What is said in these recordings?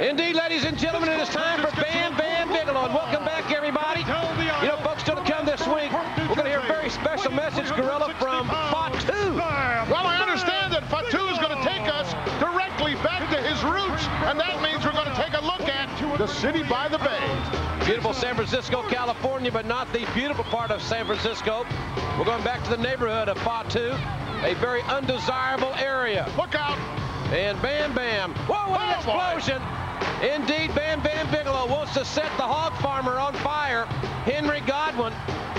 Indeed, ladies and gentlemen, it is time for Bam Bam Bigelow. And welcome back, everybody. You know, folks, still to come this week, we're going to hear a very special message, Gorilla, from Fatu. Well, I understand that Fatu is going to take us directly back to his roots, and that means we're going to take a look at the city by the bay. Beautiful San Francisco, California, but not the beautiful part of San Francisco. We're going back to the neighborhood of Fatu, a very undesirable area. Look out. And Bam Bam. Whoa, what an Oh, explosion. Indeed, Bam Bam Bigelow wants to set the hog farmer on fire. Henry Godwinn.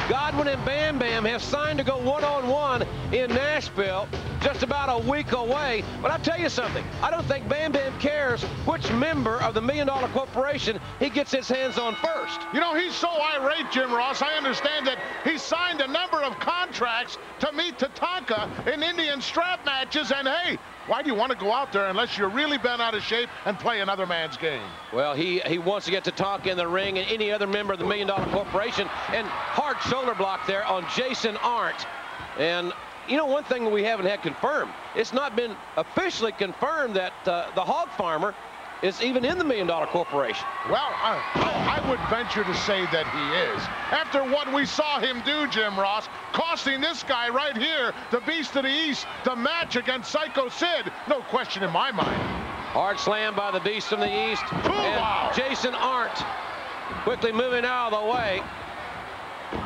Godwinn and Bam Bam have signed to go one-on-one in Nashville just about a week away. But I'll tell you something. I don't think Bam Bam cares which member of the Million Dollar Corporation he gets his hands on first. You know, he's so irate, Jim Ross. I understand that he signed a number of contracts to meet Tatanka in Indian strap matches. And hey, why do you want to go out there unless you're really bent out of shape and play another man's game? Well, he, he wants to get Tatanka the ring and any other member of the Million Dollar Corporation. And hard shoulder block there on Jason Ahrndt. And you know, one thing we haven't had confirmed, it's not been officially confirmed that uh, the hog farmer is even in the Million Dollar Corporation. Well, I, I would venture to say that he is. After what we saw him do, Jim Ross, costing this guy right here, the Beast of the East, the match against Psycho Sid, no question in my mind. Hard slam by the Beast from the East. And wow. Jason Ahrndt quickly moving out of the way.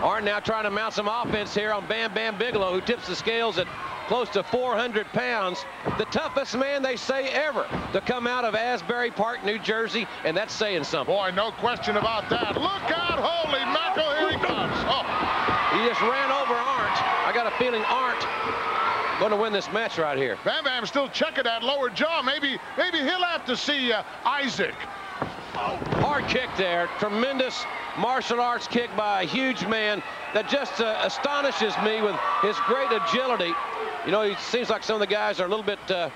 Ahrndt now trying to mount some offense here on Bam Bam Bigelow, who tips the scales at close to 400 pounds. The toughest man, they say, ever to come out of Asbury Park, New Jersey, and that's saying something. Boy, no question about that. Look out, holy mackerel, here he comes. Oh, He just ran over Ahrndt. I got a feeling Ahrndt going to win this match right here. Bam Bam still checking that lower jaw. Maybe, maybe he'll have to see uh, Isaac. Hard kick there. Tremendous martial arts kick by a huge man that just uh, astonishes me with his great agility. You know, it seems like some of the guys are a little bit uh,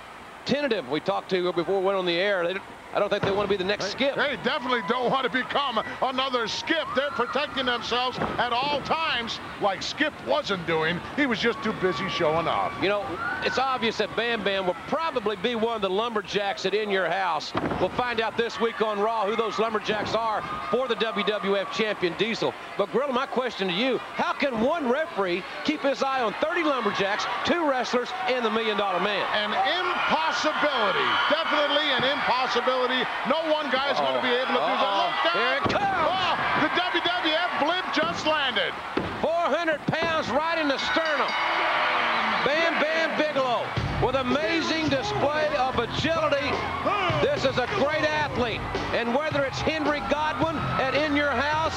tentative. We talked to before we went on the air. They, I don't think they want to be the next skip. They definitely don't want to become another Skip. They're protecting themselves at all times, like Skip wasn't doing. He was just too busy showing off. You know, it's obvious that Bam Bam will probably be one of the lumberjacks at In Your House. We'll find out this week on Raw who those lumberjacks are for the WWF champion Diesel. But Gorilla, my question to you, how can one referee keep his eye on 30 lumberjacks, two wrestlers, and the Million Dollar Man? An impossibility. Definitely an impossibility. No one guy's going to be able to do that. Look oh, oh. out. Here it comes. Oh, the WWF blimp just landed. 400 pounds right in the sternum. Bam Bam Bigelow with amazing display of agility. This is a great athlete. And whether it's Henry Godwinn at In Your House,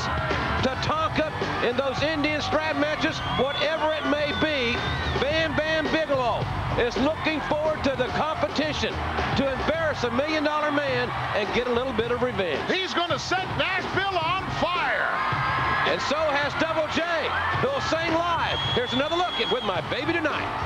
Tatanka in those Indian strap matches, whatever it may be, Bam Bam Bigelow is looking forward to the competition to embarrass a million dollar man and get a little bit of revenge. He's going to set Nashville on fire. And so has Double J, who'll sing live. Here's another look at With My Baby Tonight.